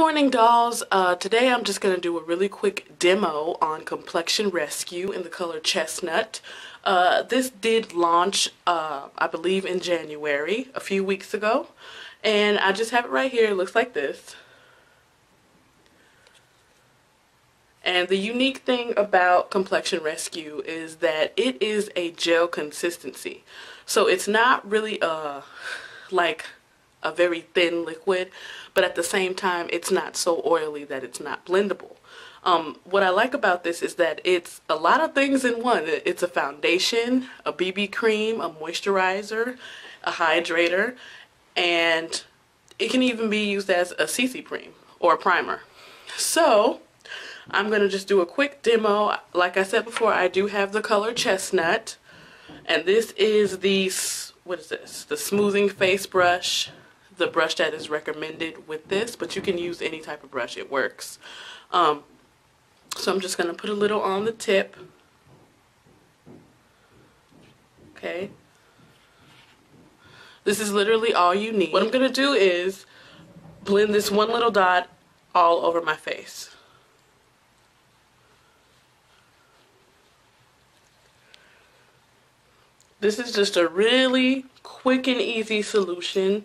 morning dolls. Uh, today I'm just going to do a really quick demo on Complexion Rescue in the color Chestnut. Uh, this did launch, uh, I believe, in January, a few weeks ago. And I just have it right here. It looks like this. And the unique thing about Complexion Rescue is that it is a gel consistency. So it's not really a, uh, like a very thin liquid, but at the same time, it's not so oily that it's not blendable. Um, what I like about this is that it's a lot of things in one. It's a foundation, a BB cream, a moisturizer, a hydrator, and it can even be used as a CC cream or a primer. So, I'm going to just do a quick demo. Like I said before, I do have the color chestnut. And this is the, what is this? The smoothing face brush the brush that is recommended with this, but you can use any type of brush, it works. Um, so I'm just going to put a little on the tip. Okay. This is literally all you need. What I'm going to do is blend this one little dot all over my face. This is just a really quick and easy solution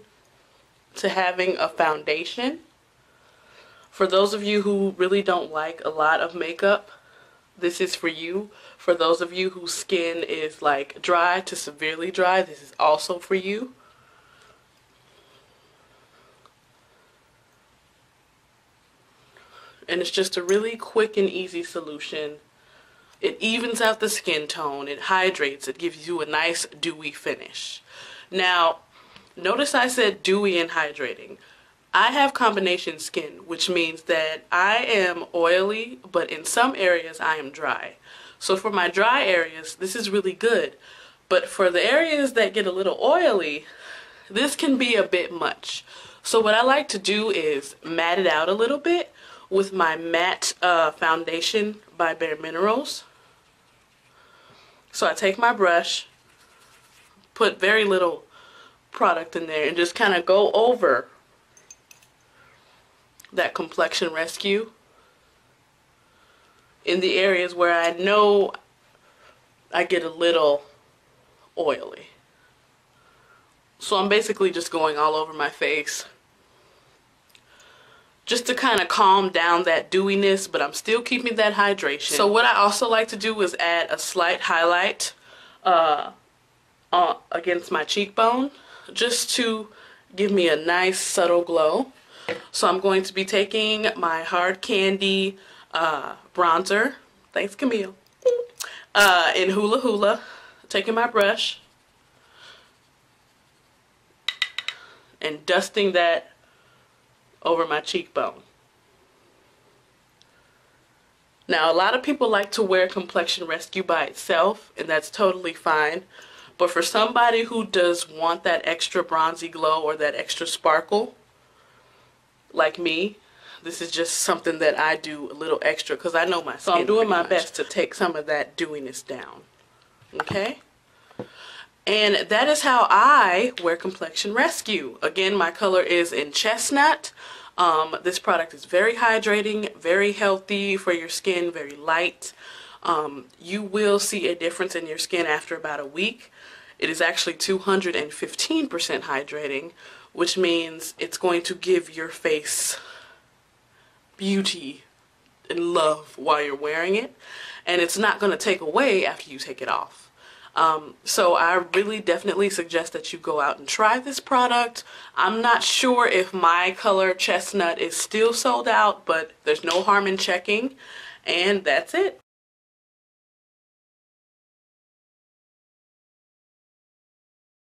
to having a foundation. For those of you who really don't like a lot of makeup, this is for you. For those of you whose skin is like dry to severely dry, this is also for you. And it's just a really quick and easy solution. It evens out the skin tone, it hydrates, it gives you a nice dewy finish. Now, Notice I said dewy and hydrating. I have combination skin, which means that I am oily, but in some areas I am dry. So for my dry areas, this is really good. But for the areas that get a little oily, this can be a bit much. So what I like to do is matte it out a little bit with my matte uh, foundation by Bare Minerals. So I take my brush, put very little product in there and just kind of go over that complexion rescue in the areas where I know I get a little oily. So I'm basically just going all over my face just to kind of calm down that dewiness, but I'm still keeping that hydration. So what I also like to do is add a slight highlight uh, uh, against my cheekbone just to give me a nice subtle glow. So I'm going to be taking my Hard Candy uh, bronzer, thanks Camille, uh, in Hula Hula, taking my brush and dusting that over my cheekbone. Now, a lot of people like to wear Complexion Rescue by itself, and that's totally fine. But for somebody who does want that extra bronzy glow or that extra sparkle, like me, this is just something that I do a little extra because I know my skin. So I'm doing my much. best to take some of that dewiness down. Okay? And that is how I wear Complexion Rescue. Again, my color is in chestnut. Um, this product is very hydrating, very healthy for your skin, very light. Um, you will see a difference in your skin after about a week. It is actually 215% hydrating, which means it's going to give your face beauty and love while you're wearing it. And it's not going to take away after you take it off. Um, so I really definitely suggest that you go out and try this product. I'm not sure if my color chestnut is still sold out, but there's no harm in checking. And that's it.